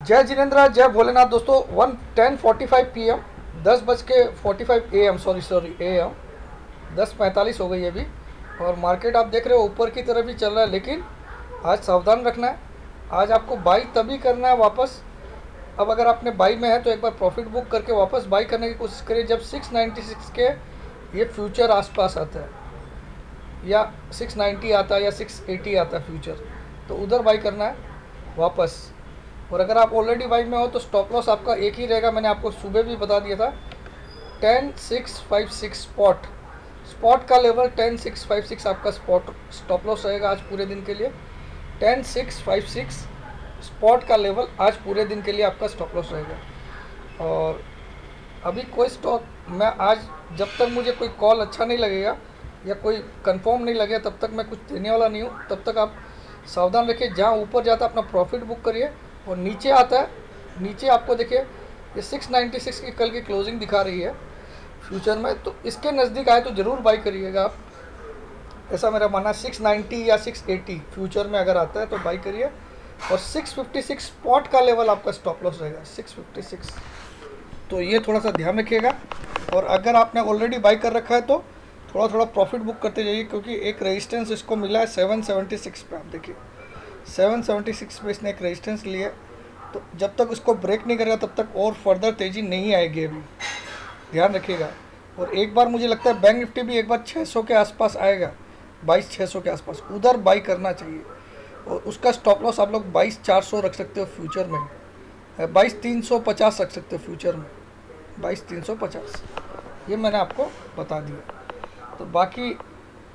जय जिनेन्द्र जय भोलेनाथ दोस्तों one ten forty five P M दस बज के forty five A M sorry sorry A M दस पैंतालीस हो गई है अभी, और मार्केट आप देख रहे हो, ऊपर की तरफ़ ही चल रहा है, लेकिन आज सावधान रखना है। आज आपको बाई तभी करना है वापस। अब अगर आपने बाई में है तो एक बार प्रॉफिट बुक करके वापस बाई करने की कोशिश करिए, जब 696 के ये फ्यूचर आसपास आता है, या 690 आता है, या 680 आता है फ्यूचर तो उधर बाई करना है, वापस। और अगर आप ऑलरेडी बाई में हो तो स्टॉप लॉस आपका एक ही रहेगा, मैंने आपको सुबह भी बता दिया था। Ten six five six spot spot का level ten six five six आपका स्पॉट स्टॉप लॉस रहेगा आज पूरे दिन के लिए। Ten six five six spot का लेवल आज पूरे दिन के लिए आपका स्टॉप लॉस रहेगा। और अभी कोई स्टॉक मैं आज जब तक मुझे कोई कॉल अच्छा नहीं लगेगा या कोई कंफर्म नहीं लगेगा तब तक मैं कुछ देने वाला नहीं हूँ। तब तक आप सावधान रखिए जहाँ ऊपर जाता अपना प्रॉफिट बुक करिए। और नीचे आता है। नीचे आपको देखिए, ये 696 की कल की क्लोजिंग दिखा रही है फ्यूचर में। तो इसके नज़दीक आए तो ज़रूर बाई करिएगा आप। ऐसा मेरा मानना है 690 या 680 फ्यूचर में अगर आता है तो बाई करिए। और 656 स्पॉट का लेवल आपका स्टॉप लॉस रहेगा 656 तो ये थोड़ा सा ध्यान रखिएगा। और अगर आपने ऑलरेडी बाई कर रखा है तो थोड़ा थोड़ा प्रॉफिट बुक करते जाइए, क्योंकि एक रेजिस्टेंस इसको मिला है 776 पे, आप देखिए। 776 पे इसने एक रेजिस्टेंस लिया तो जब तक उसको ब्रेक नहीं करेगा, तब तक और फर्दर तेज़ी नहीं आएगी अभी। ध्यान रखिएगा। और एक बार मुझे लगता है बैंक निफ्टी भी एक बार 600 के आसपास आएगा। बाईस छः सौ के आसपास। उधर बाई करना चाहिए। और उसका स्टॉप लॉस आप लोग बाईस चार सौ रख सकते हो फ्यूचर में। बाईस तीन सौ पचास रख सकते हो फ्यूचर में। बाईस तीन सौ पचास। ये मैंने आपको बता दिया। तो बाकी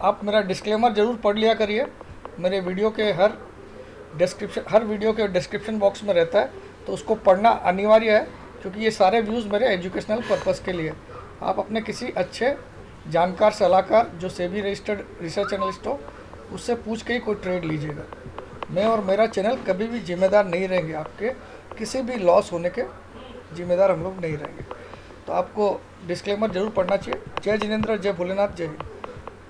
आप मेरा डिस्क्लेमर ज़रूर पढ़ लिया करिए। मेरे वीडियो के हर डिस्क्रिप्शन हर वीडियो के डिस्क्रिप्शन बॉक्स में रहता है तो उसको पढ़ना अनिवार्य है, क्योंकि ये सारे व्यूज़ मेरे एजुकेशनल पर्पज़ के लिए। आप अपने किसी अच्छे जानकार, सलाहकार, जो सेबी रजिस्टर्ड रिसर्च एनालिस्ट हो, उससे पूछ के ही कोई ट्रेड लीजिएगा। मैं और मेरा चैनल कभी भी जिम्मेदार नहीं रहेंगे आपके, किसी भी लॉस होने के जिम्मेदार हम लोग नहीं रहेंगे। तो आपको डिस्क्लेमर ज़रूर पढ़ना चाहिए। जय जिनेन्द्र, जय भोलेनाथ, जय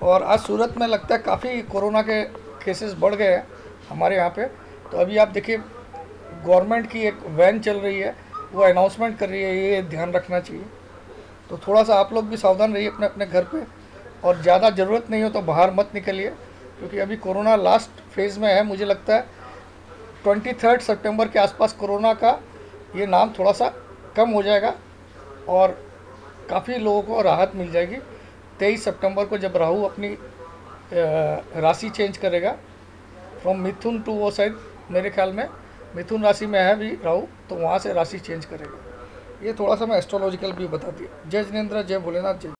और आज सूरत में लगता है काफ़ी कोरोना के केसेस बढ़ गए हैं। हमारे यहाँ पे। तो अभी आप देखिए गवर्नमेंट की एक वैन चल रही है, वो अनाउंसमेंट कर रही है, ये ध्यान रखना चाहिए। तो थोड़ा सा आप लोग भी सावधान रहिए अपने अपने घर पे। और ज़्यादा ज़रूरत नहीं हो तो बाहर मत निकलिए, क्योंकि अभी कोरोना लास्ट फ़ेज़ में है, मुझे लगता है ट्वेंटी थर्ड सेप्टेम्बर के आसपास कोरोना का ये नाम थोड़ा सा कम हो जाएगा और काफ़ी लोगों को राहत मिल जाएगी। तेईस सितंबर को जब राहु अपनी राशि चेंज करेगा फ्रॉम मिथुन टू वो साइड मेरे ख्याल में, मिथुन राशि में है भी राहु तो वहाँ से राशि चेंज करेगा। ये थोड़ा सा मैं एस्ट्रोलॉजिकल भी बता दिया जय जिनेन्द्र, जय भोलेनाथ, जय